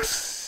X.